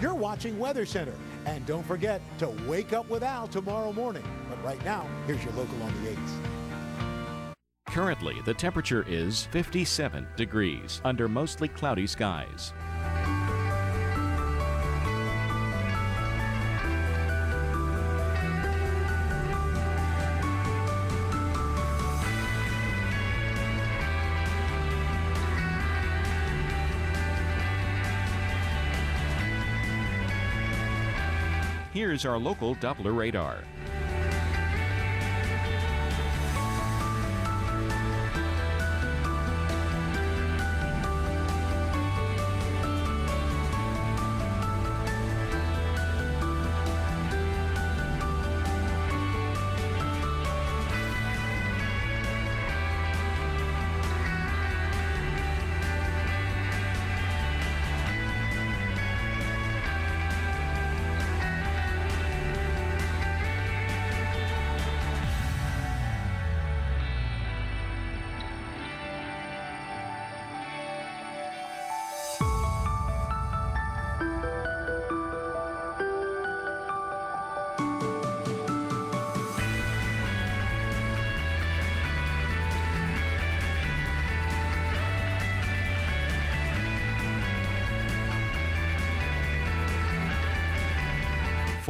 You're watching Weather Center. And don't forget to wake up with Al tomorrow morning. But right now, here's your local on the 8s. Currently, the temperature is 57 degrees under mostly cloudy skies. Here's our local Doppler radar.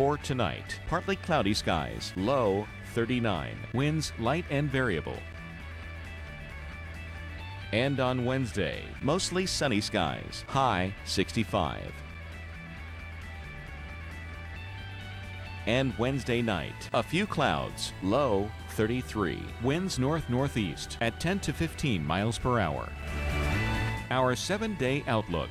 For tonight, partly cloudy skies, low 39, winds light and variable. And on Wednesday, mostly sunny skies, high 65. And Wednesday night, a few clouds, low 33, winds north northeast at 10 to 15 miles per hour. Our seven day outlook